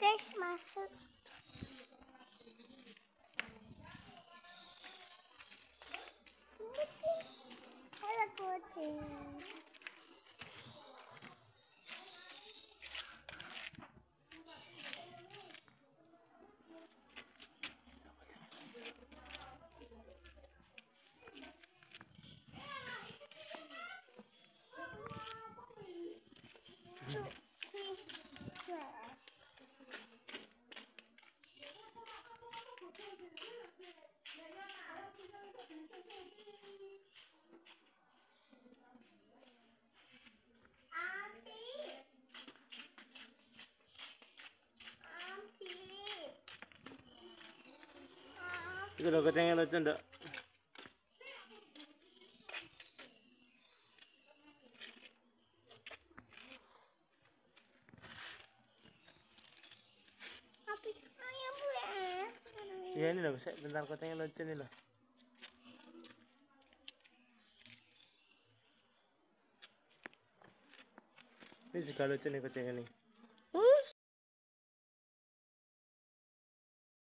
Guys, masuk. Kucing. Halo Itu kucing yang lucu ndak? Ya. Iya ini loh, bentar yang lucu nih loh. Ini juga lucu nih kucing ini. Us.